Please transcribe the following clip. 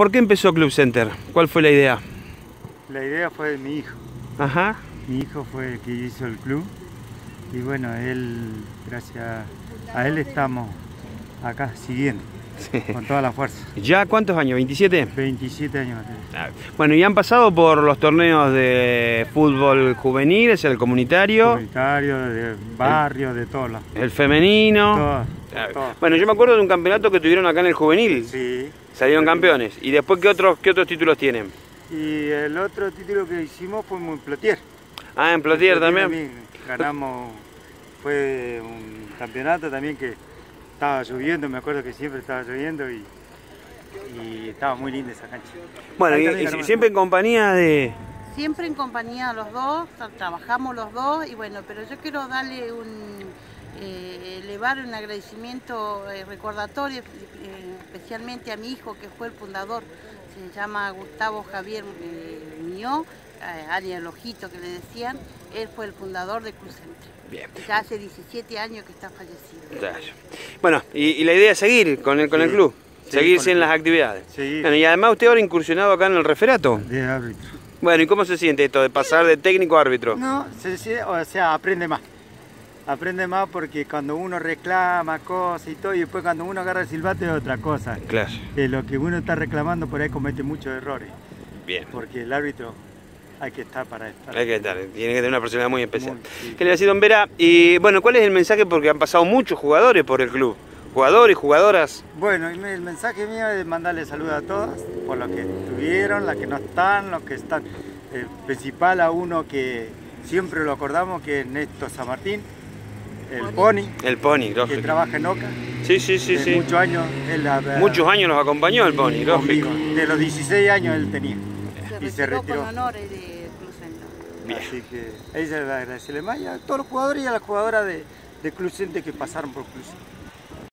¿por qué empezó Club Center? ¿Cuál fue la idea? La idea fue de mi hijo. Ajá. Mi hijo fue el que hizo el club y bueno, él, gracias a él estamos acá siguiendo con toda la fuerza. ¿Ya cuántos años? ¿27? 27 años. Ah, Bueno, y han pasado por los torneos de fútbol juvenil, es el comunitario, Comunitario, de barrio, de todos lados. el femenino. Todo, Ah, todo. Bueno, yo me acuerdo de un campeonato que tuvieron acá en el juvenil. Sí. Salieron campeones. ¿Y después qué otros, qué otros títulos tienen? Y el otro título que hicimos fue en Plotier. Ah, en Plotier también. Ganamos, fue un campeonato también que estaba lloviendo, me acuerdo que siempre estaba lloviendo y, y estaba muy linda esa cancha. Bueno, y, siempre en compañía de... Siempre en compañía de los dos, tra- trabajamos los dos y bueno, pero yo quiero darle un, eh, elevar un agradecimiento eh, recordatorio eh, especialmente a mi hijo que fue el fundador, se llama Gustavo Javier eh, Muñoz, eh, alias el ojito que le decían, él fue el fundador de Cruz Centro. Bien. Ya hace 17 años que está fallecido. Ya. Bueno, y, y la idea es seguir con el, con el club, Sí, seguirse en el las actividades. Sí. Bueno, y además usted ahora incursionado acá en el referato. De árbitro. Bueno, ¿y cómo se siente esto de pasar de técnico a árbitro? No, se- se- o sea, aprende más. Aprende más porque cuando uno reclama cosas y todo, y después cuando uno agarra el silbato es otra cosa. Claro, Que lo que uno está reclamando por ahí comete muchos errores, bien. porque el árbitro hay que estar para estar. Hay que estar, tiene que tener una personalidad muy especial. Muy, sí. ¿Qué le don Vera? Y bueno, ¿cuál es el mensaje? Porque han pasado muchos jugadores por el club. Jugadores, jugadoras. Bueno, el mensaje mío es mandarle saludos a todas, por los que estuvieron, las que no están, los que están. El principal a uno que siempre lo acordamos, que es Néstor San Martín, el Pony, El Pony, que lógico. trabaja en Oca. Sí, sí, sí, sí. Muchos años. Él, Muchos años los acompañó el Pony, lógico. conmigo. De los 16 años él tenía. Se Y se retiró con honores de Cruz Centro. Así que ella le agradecerle más y a todos los jugadores y a las jugadoras de, de Club Cente que pasaron por Club Cente.